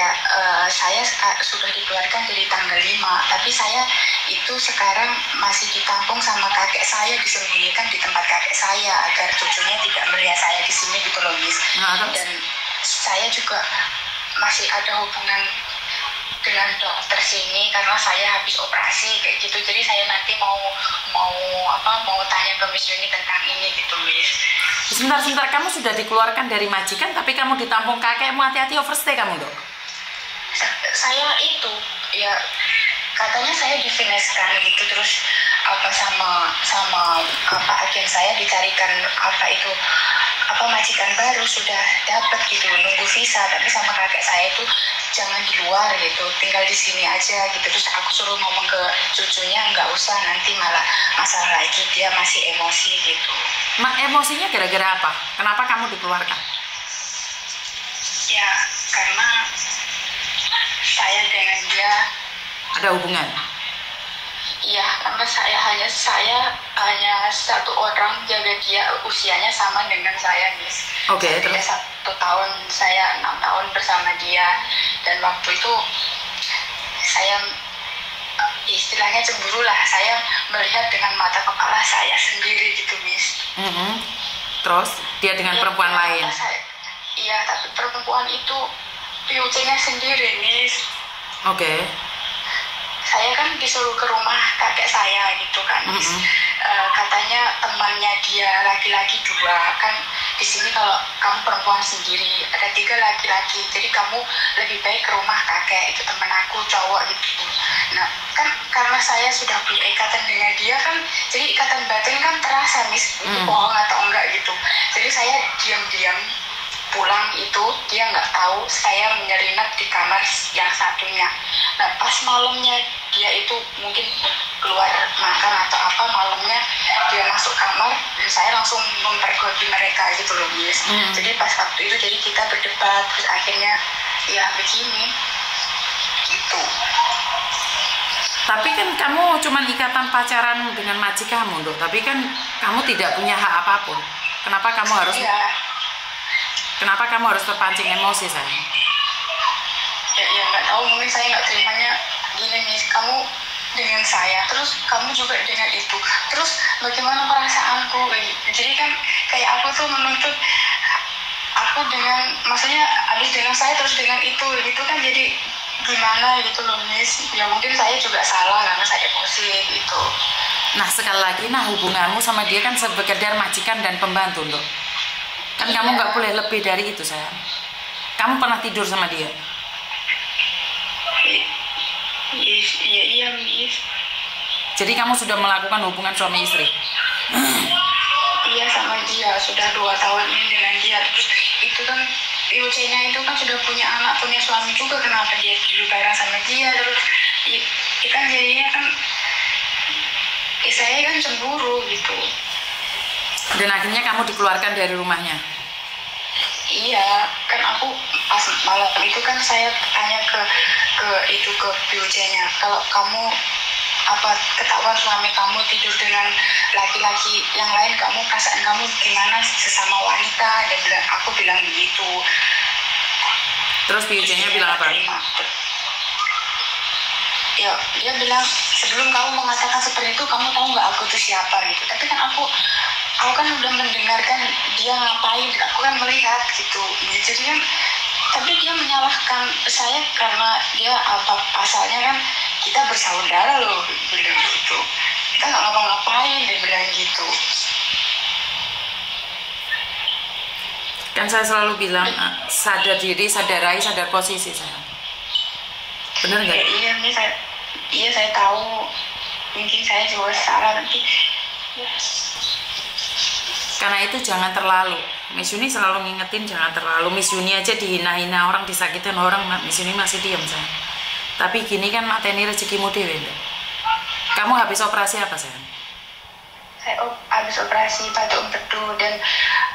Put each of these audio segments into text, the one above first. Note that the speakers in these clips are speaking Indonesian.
kayak uh, saya sudah dikeluarkan dari tanggal 5 tapi saya itu sekarang masih ditampung sama kakek saya disembunyikan di tempat kakek saya agar cucunya tidak melihat saya di sini gitu loh Miss. Nah, dan saya juga masih ada hubungan dengan dokter sini karena saya habis operasi kayak gitu. Jadi saya nanti mau mau apa mau tanya ke Miss Yuni tentang ini gitu Miss. Sebentar sebentar. Kamu sudah dikeluarkan dari majikan tapi kamu ditampung kakekmu. Hati-hati overstay kamu dok saya itu ya katanya saya difineskan gitu terus apa sama sama apa agen saya dicarikan apa itu apa majikan baru sudah dapat gitu nunggu visa tapi sama kakek saya itu jangan di luar gitu tinggal di sini aja gitu terus aku suruh ngomong ke cucunya nggak usah nanti malah masalah lagi dia masih emosi gitu. Mak emosinya gara-gara apa? Kenapa kamu dikeluarkan? Ya karena saya dengan dia ada hubungan Iya, karena saya hanya saya hanya satu orang jaga dia usianya sama dengan saya, Miss. Oke. Okay, dia satu tahun, saya enam tahun bersama dia, dan waktu itu saya istilahnya cemburu lah. Saya melihat dengan mata kepala saya sendiri gitu, Miss. Mm -hmm. Terus dia dengan ya, perempuan lain? iya, tapi perempuan itu piucenya sendiri, Miss. Oke. Okay saya kan disuruh ke rumah kakek saya gitu kan mm -hmm. uh, katanya temannya dia laki-laki dua kan di sini kalau kamu perempuan sendiri ada tiga laki-laki jadi kamu lebih baik ke rumah kakek itu teman aku cowok gitu nah kan karena saya sudah punya ikatan dengan dia kan jadi ikatan batin kan terasa mis mm. itu bohong atau enggak gitu jadi saya diam-diam pulang itu dia nggak tahu saya menyelinap di kamar yang satunya. Nah pas malamnya dia itu mungkin keluar makan atau apa malamnya dia masuk kamar dan saya langsung mempergoki mereka gitu loh guys hmm. jadi pas waktu itu jadi kita berdebat terus akhirnya ya begini. Gitu. Tapi kan kamu cuma ikatan pacaran dengan maji kamu dok. Tapi kan kamu tidak punya hak apa pun. Kenapa kamu harus ya Kenapa kamu harus terpancing emosi sayang? Ya, ya nggak tahu. Mungkin saya nggak terimanya gini nih. Kamu dengan saya terus kamu juga dengan itu. Terus bagaimana perasaanku? Jadi kan kayak aku tuh menuntut aku dengan maksudnya habis dengan saya terus dengan itu. Gitu kan jadi gimana gitu loh miss? Ya mungkin saya juga salah karena saya emosi gitu. Nah sekali lagi nah hubunganmu sama dia kan sekedar majikan dan pembantu loh kan kamu nggak boleh lebih dari itu sayang kamu pernah tidur sama dia? Iya iya iya miss. Jadi kamu sudah melakukan hubungan suami istri? Iya sama dia. Sudah dua tahun ini dengan dia. Terus itu kan IUC-nya itu kan sudah punya anak punya suami juga. Kenapa dia dulu bareng sama dia? Terus itu kan jadinya kan ya saya kan cemburu gitu dan akhirnya kamu dikeluarkan dari rumahnya? Iya, kan aku pas malam itu kan saya tanya ke ke itu ke BUC-nya. Kalau kamu apa ketahuan suami kamu tidur dengan laki-laki yang lain, kamu perasaan kamu gimana sesama wanita? Dan bilang, aku bilang begitu. Terus BUC-nya bilang apa? Ya, dia bilang sebelum kamu mengatakan seperti itu, kamu tahu nggak aku itu siapa gitu. Tapi kan aku aku kan udah mendengarkan dia ngapain aku kan melihat gitu. Jadi kan tapi dia menyalahkan saya karena dia apa pasalnya kan kita bersaudara loh bilang gitu. Kita nggak ngapa-ngapain dia bilang gitu. Kan saya selalu bilang ah, sadar diri sadarai sadar posisi saya. Benar nggak? Ya, iya ini saya iya saya tahu. Mungkin saya juga salah tapi karena itu jangan terlalu. Miss Yuni selalu ngingetin jangan terlalu. Miss Yuni aja dihina-hina orang disakitin orang Miss Yuni masih diam saya tapi gini kan mateni rezekimu dewe kamu habis operasi apa sayang? saya habis operasi batu empedu dan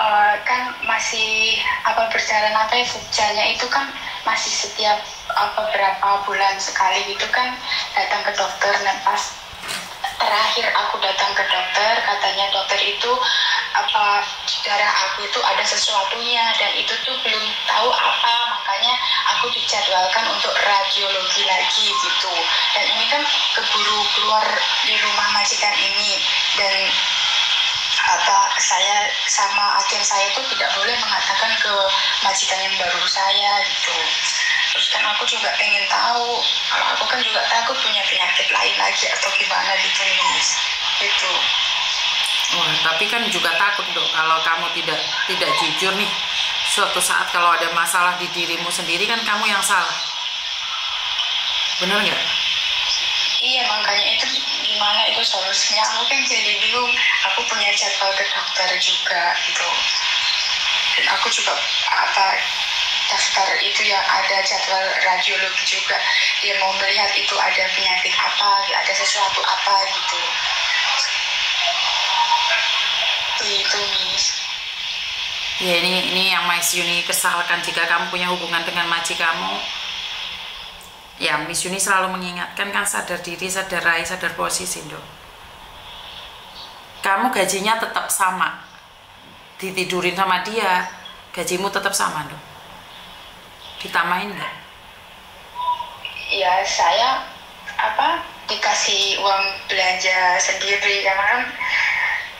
uh, kan masih apa berjalan apa ya sejarahnya itu kan masih setiap apa berapa bulan sekali gitu kan datang ke dokter dan pas terakhir aku datang ke dokter katanya dokter itu apa darah aku itu ada sesuatunya dan itu tuh belum tahu apa makanya aku dijadwalkan untuk radiologi lagi gitu. Dan ini kan keburu keluar di rumah majikan ini dan apa saya sama agen saya itu tidak boleh mengatakan ke majikan yang baru saya gitu terus kan aku juga pengen tahu kalau aku kan juga takut punya penyakit lain lagi atau gimana gitu nih gitu Oh, tapi kan juga takut dong kalau kamu tidak tidak jujur nih. Suatu saat kalau ada masalah di dirimu sendiri kan kamu yang salah. Bener nggak? Iya makanya itu gimana itu solusinya aku kan jadi bingung aku punya jadwal ke dokter juga gitu dan aku juga apa daftar itu yang ada jadwal radiologi juga dia mau melihat itu ada penyakit apa ada sesuatu apa gitu itu Miss Ya ini ini yang Miss Yuni kesalkan jika kamu punya hubungan dengan maji kamu. Ya Miss Yuni selalu mengingatkan kan sadar diri, sadar rai, sadar posisi dong. Kamu gajinya tetap sama, ditidurin sama dia, gajimu tetap sama dong. Ditambahin nggak? ya saya apa dikasih uang belanja sendiri karena kan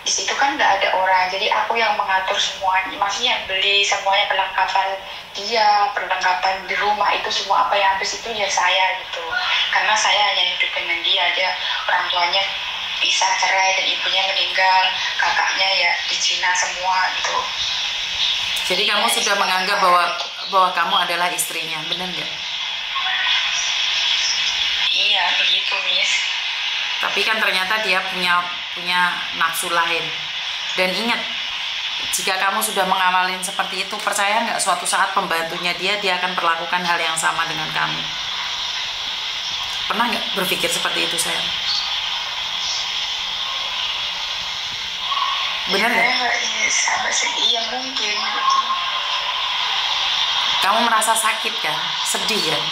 di situ kan nggak ada orang. Jadi aku yang mengatur semuanya. Maksudnya yang beli semuanya perlengkapan dia perlengkapan di rumah itu semua apa yang habis itu ya saya gitu. Karena saya hanya hidup dengan dia dia orang tuanya pisah cerai dan ibunya meninggal kakaknya ya di Cina semua gitu. Jadi kamu sudah menganggap bahwa bahwa kamu adalah istrinya, benar nggak? iya begitu Miss Tapi kan ternyata dia punya punya nafsu lain. Dan ingat, jika kamu sudah mengawalin seperti itu, percaya nggak suatu saat pembantunya dia dia akan perlakukan hal yang sama dengan kamu. Pernah nggak berpikir seperti itu sayang? Benar nggak? ya, iya sampai sedih ya mungkin. Kamu merasa sakit kan? Sedih kan?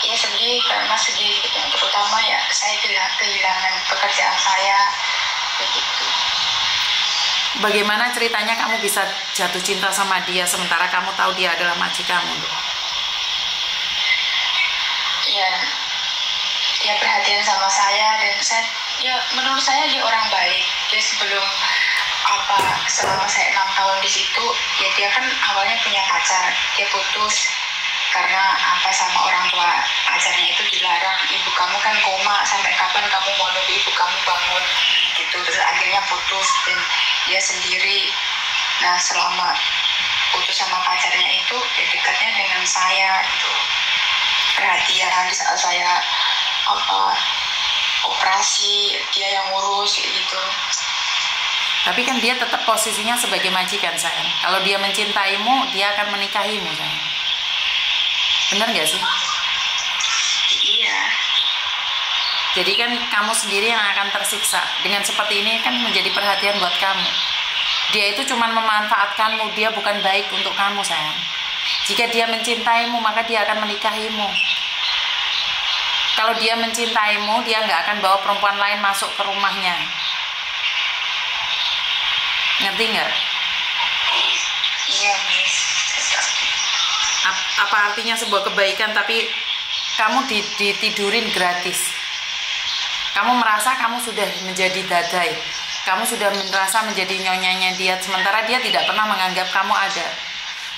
Iya sedih karena sedih yang terutama ya saya kehilangan, kehilangan pekerjaan saya begitu. Bagaimana ceritanya kamu bisa jatuh cinta sama dia sementara kamu tahu dia adalah maji kamu? Dok? Ya dia perhatian sama saya dan saya ya menurut saya dia orang baik. Dia sebelum apa selama saya enam tahun di situ ya dia kan awalnya punya pacar. Dia putus karena apa sama orang tua pacarnya itu dilarang ibu kamu kan koma sampai kapan kamu mau nunggu ibu kamu bangun? Gitu. Terus akhirnya putus dan dia sendiri. Nah selama putus sama pacarnya itu ya dekatnya dengan saya gitu. Perhatian di saat saya apa operasi dia yang ngurus gitu Tapi kan dia tetap posisinya sebagai majikan sayang. Kalau dia mencintaimu, dia akan menikahimu sayang. Benar nggak sih? iya Jadi kan kamu sendiri yang akan tersiksa. Dengan seperti ini kan menjadi perhatian buat kamu. Dia itu cuma memanfaatkanmu, dia bukan baik untuk kamu sayang. Jika dia mencintaimu, maka dia akan menikahimu. Kalau dia mencintaimu, dia nggak akan bawa perempuan lain masuk ke rumahnya. Ngerti nggak? iya miss Ap- Apa artinya sebuah kebaikan tapi kamu di- ditidurin gratis? Kamu merasa kamu sudah menjadi dadai. Kamu sudah merasa menjadi nyonyanya dia sementara dia tidak pernah menganggap kamu ada.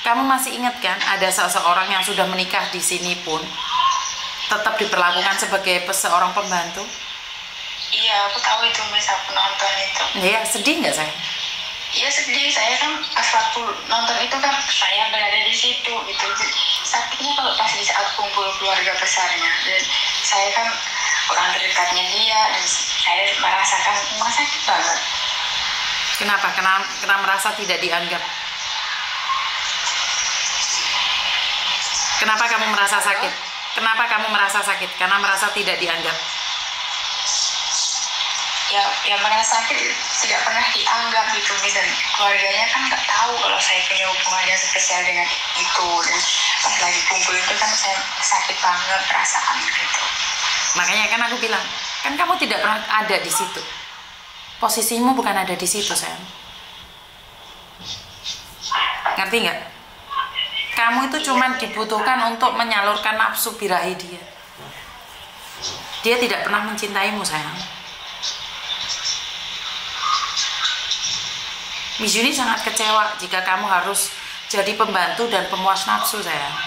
Kamu masih ingat kan ada seseorang yang sudah menikah di sini pun tetap diperlakukan sebagai seorang pembantu? iya aku tahu itu miss aku nonton itu Ya, sedih nggak sayang? Iya sedih, saya kan pas waktu nonton itu kan saya berada di situ gitu. Sakitnya kalau pas di saat kumpul keluarga besarnya dan saya kan orang terdekatnya dia dan saya merasakan emang sakit banget. Kenapa? Karena, karena merasa tidak dianggap. Kenapa kamu merasa sakit? Kenapa kamu merasa sakit? Karena merasa tidak dianggap. Ya, ya merasa sakit tidak pernah dianggap gitu dan keluarganya kan nggak tahu kalau saya punya hubungan yang spesial dengan itu. Dan pas lagi kumpul itu kan saya sakit banget perasaan gitu. Makanya kan aku bilang, kan kamu tidak pernah ada di situ. Posisimu bukan ada di situ sayang ngerti nggak? Kamu itu cuma dibutuhkan untuk menyalurkan nafsu birahi dia. Dia tidak pernah mencintaimu sayang Miss Yuni sangat kecewa jika kamu harus jadi pembantu dan pemuas nafsu sayang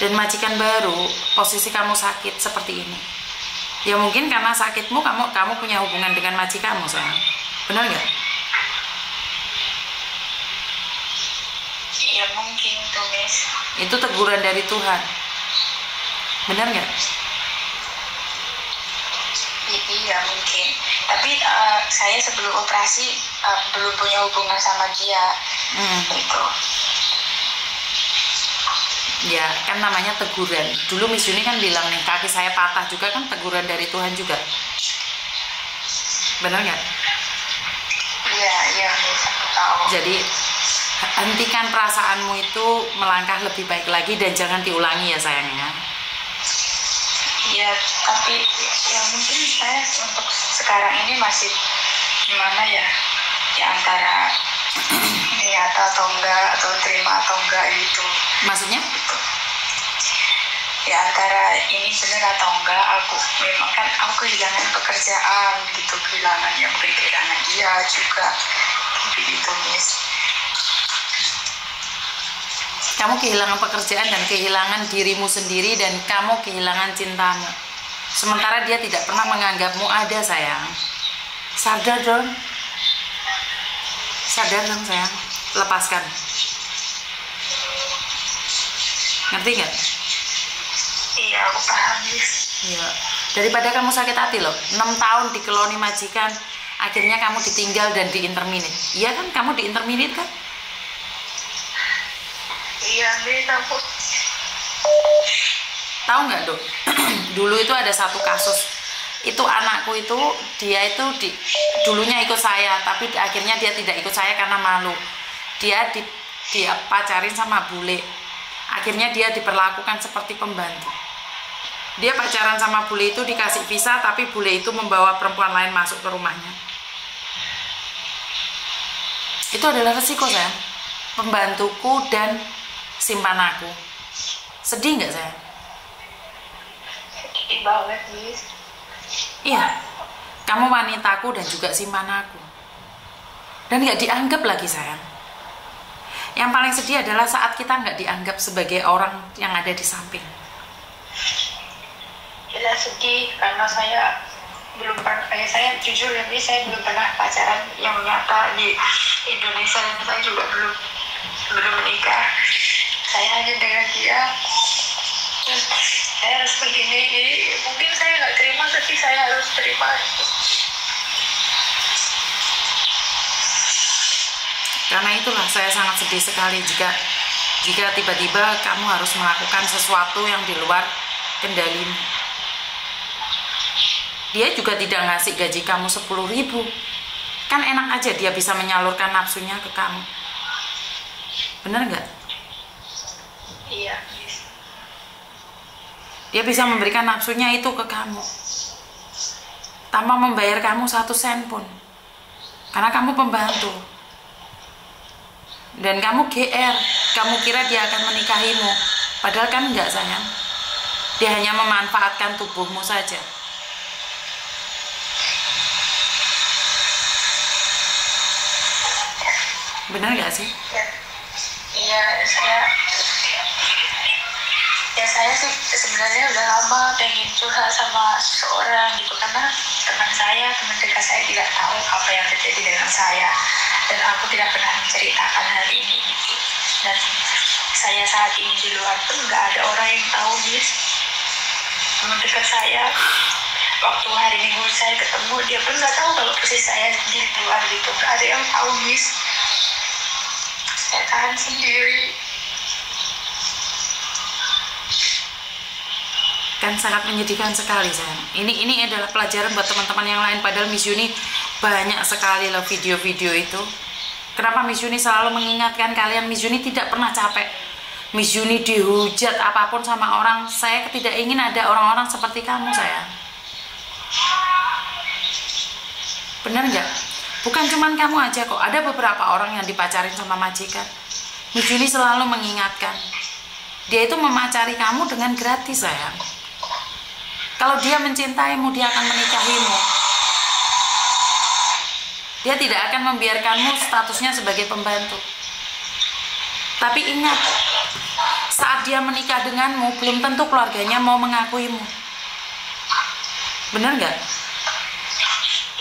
dan majikan baru posisi kamu sakit seperti ini. Ya mungkin karena sakitmu kamu kamu punya hubungan dengan majikanmu sayang benar nggak? Iya mungkin tuh itu teguran dari Tuhan. Benar nggak Iya mungkin. Tapi eh, saya sebelum operasi eh, belum punya hubungan sama dia. Hmm. itu ya kan namanya teguran. Dulu Miss Yuni kan bilang nih kaki saya patah juga kan teguran dari Tuhan juga. Benar nggak? Iya iya tahu. Jadi hentikan perasaanmu itu melangkah lebih baik lagi dan jangan diulangi ya sayangnya Iya, tapi ya mungkin saya untuk sekarang ini masih gimana ya, ya antara niat atau enggak atau terima atau enggak gitu. maksudnya gitu. Ya antara ini benar atau enggak, aku memang kan aku kehilangan pekerjaan gitu, kehilangan yang mungkin kehilangan dia juga begitu miss. kamu kehilangan pekerjaan dan kehilangan dirimu sendiri dan kamu kehilangan cintamu sementara dia tidak pernah menganggapmu ada sayang sadar dong sadar dong sayang lepaskan ngerti nggak Iya, aku paham. Iya. Daripada kamu sakit hati loh, 6 tahun dikeloni majikan, akhirnya kamu ditinggal dan diinterminate. Iya kan, kamu diinterminate kan? Iya miss, aku Tahu nggak dok? Dulu itu ada satu kasus, itu anakku itu dia itu di dulunya ikut saya, tapi akhirnya dia tidak ikut saya karena malu. Dia di dia pacarin sama bule. Akhirnya dia diperlakukan seperti pembantu. Dia pacaran sama bule itu dikasih visa, tapi bule itu membawa perempuan lain masuk ke rumahnya. Itu adalah resiko saya. Pembantuku dan simpanaku. Sedih nggak saya? Sedih banget miss. Iya, kamu wanitaku dan juga simpanaku. Dan nggak dianggap lagi sayang. Yang paling sedih adalah saat kita nggak dianggap sebagai orang yang ada di samping. Kita sedih karena saya belum pernah, eh, saya jujur ya, saya belum pernah pacaran yang nyata di Indonesia dan saya juga belum belum menikah. Saya hanya dengan dia. Terus saya harus begini, jadi mungkin saya nggak terima, tapi saya harus terima. Karena itulah saya sangat sedih sekali jika jika tiba-tiba kamu harus melakukan sesuatu yang di luar kendalimu. Dia juga tidak ngasih gaji kamu 10 ribu. Kan enak aja dia bisa menyalurkan nafsunya ke kamu. Bener nggak? Iya. Dia bisa memberikan nafsunya itu ke kamu. Tanpa membayar kamu satu sen pun. Karena kamu pembantu. Dan kamu GR. Kamu kira dia akan menikahimu. Padahal kan enggak sayang. Dia hanya memanfaatkan tubuhmu saja. Benar nggak sih? Ya, iya saya ya saya sih sebenarnya udah lama pengen curhat sama seseorang gitu karena teman saya teman dekat saya tidak tahu apa yang terjadi dengan saya dan aku tidak pernah menceritakan hal ini gitu. Dan saya saat ini di luar pun nggak ada orang yang tahu bis teman dekat saya waktu hari minggu saya ketemu dia pun nggak tahu kalau posisi saya di luar gitu. Nggak ada yang tahu bis saya tahan sendiri kan sangat menyedihkan sekali sayang. Ini ini adalah pelajaran buat teman-teman yang lain. Padahal Miss Yuni banyak sekali loh video-video itu. Kenapa Miss Yuni selalu mengingatkan kalian Miss Yuni tidak pernah capek. Miss Juni dihujat apa pun sama orang saya tidak ingin ada orang-orang seperti kamu sayang benar nggak bukan cuman kamu aja kok ada beberapa orang yang dipacarin sama majikan Miss Juni selalu mengingatkan dia itu memacari kamu dengan gratis sayang kalau dia mencintaimu dia akan menikahimu dia tidak akan membiarkanmu statusnya sebagai pembantu. Tapi ingat, saat dia menikah denganmu, belum tentu keluarganya mau mengakuimu. Benar nggak?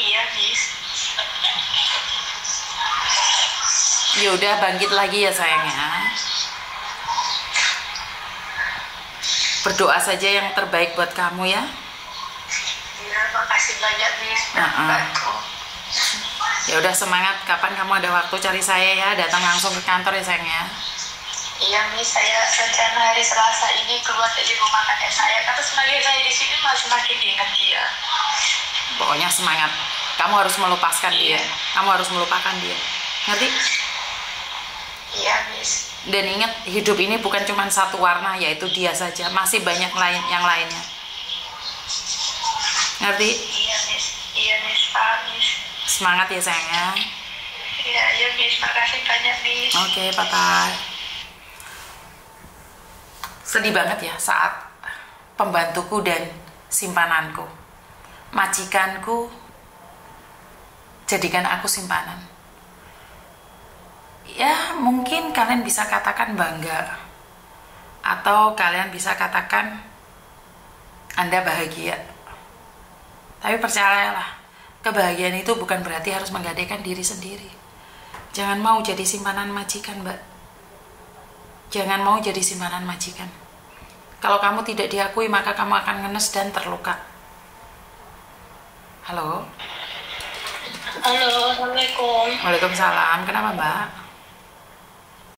Iya, Miss. Ya udah bangkit lagi ya sayangnya. Berdoa saja yang terbaik buat kamu ya. Iya, makasih banyak, Miss. Uh-uh. Ya udah semangat. Kapan kamu ada waktu cari saya ya, datang langsung ke kantor ya sayangnya. Iya, Miss. Saya rencana hari Selasa ini keluar dari rumah kakek saya. Tapi semakin saya di sini malah semakin diingat dia. Pokoknya semangat. Kamu harus melupakan dia. Iya. Kamu harus melupakan dia. Ngerti? Iya, Miss. Dan ingat, hidup ini bukan cuma satu warna, yaitu dia saja. Masih banyak lain yang lainnya. Ngerti? Iya, Miss. Iya, Miss. Paham, Miss. Semangat ya sayangnya. Iya, iya, Miss. Makasih banyak, Miss. Oke, bye Sedih banget ya saat pembantuku dan simpananku, majikanku, jadikan aku simpanan. Ya, mungkin kalian bisa katakan bangga, atau kalian bisa katakan Anda bahagia. Tapi percayalah, kebahagiaan itu bukan berarti harus menggadaikan diri sendiri. Jangan mau jadi simpanan majikan, Mbak. Jangan mau jadi simpanan majikan. Kalau kamu tidak diakui, maka kamu akan ngenes dan terluka. Halo, Halo, Assalamualaikum. Waalaikumsalam. Kenapa, Mbak?